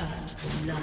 First blood.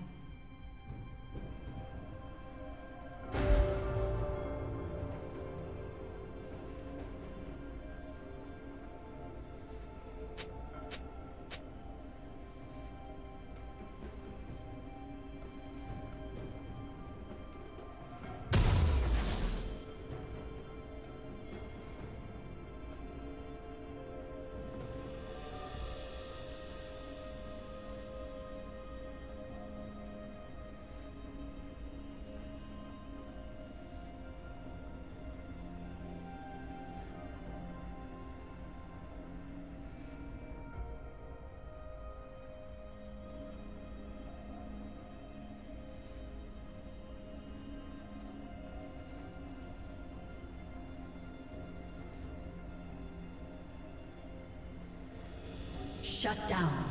Shut down.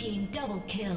Team double kill.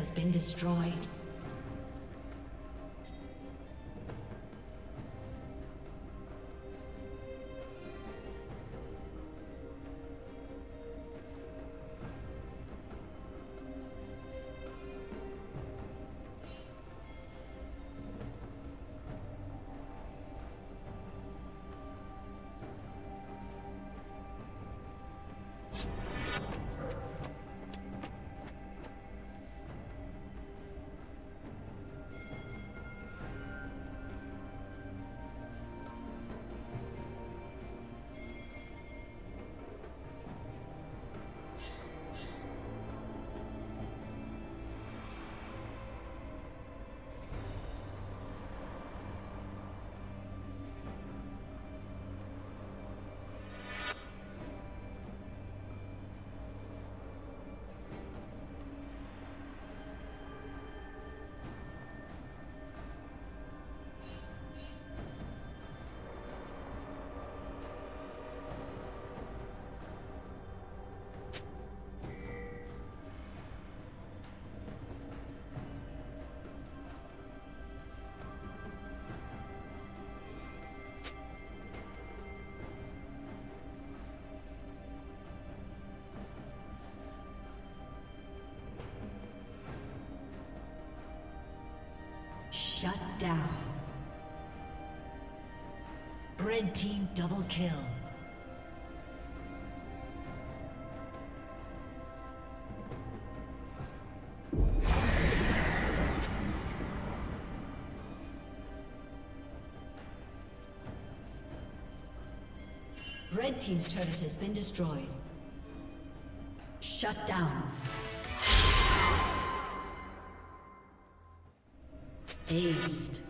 Has been destroyed. Shut down. Red team double kill. Red Team's turret has been destroyed. Shut down. Aced.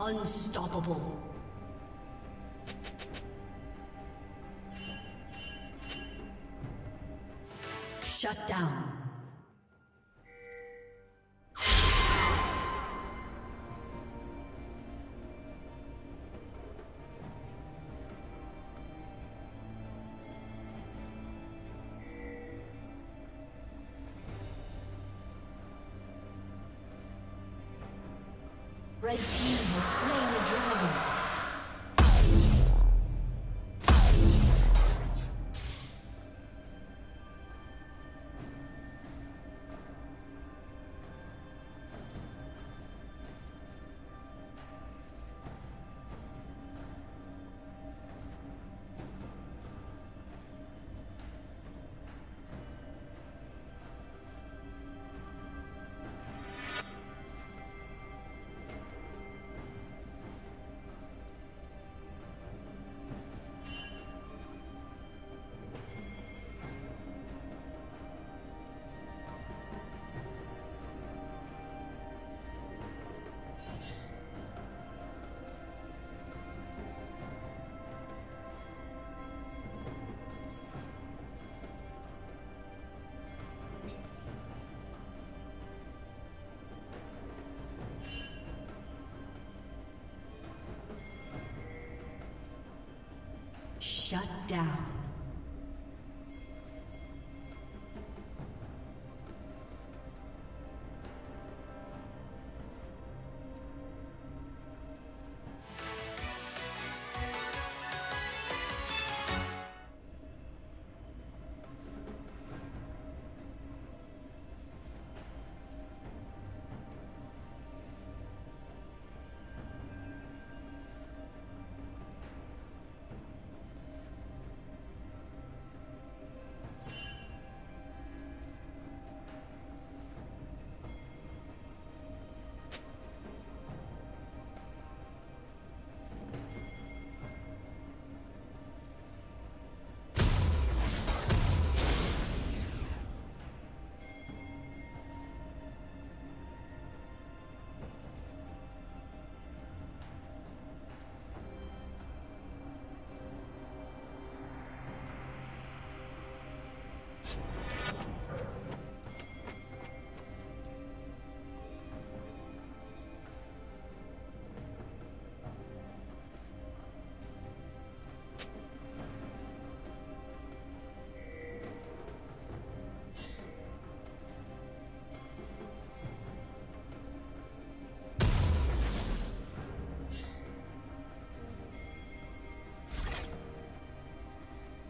Unstoppable. Shut down.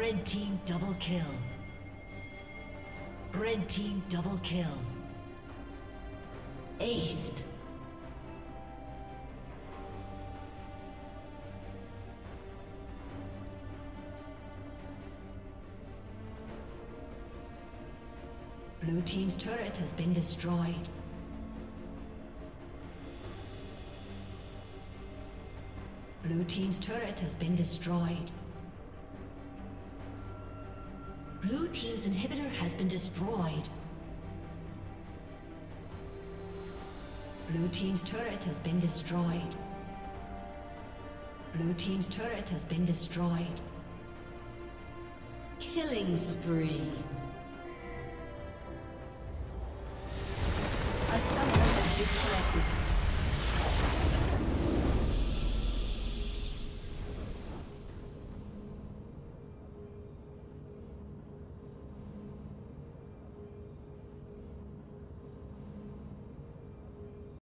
Red team double kill. Red team double kill. Aced. Blue team's turret has been destroyed. Blue team's turret has been destroyed. Blue Team's inhibitor has been destroyed. Blue Team's turret has been destroyed. Blue Team's turret has been destroyed. Killing spree. A summoner has disconnected.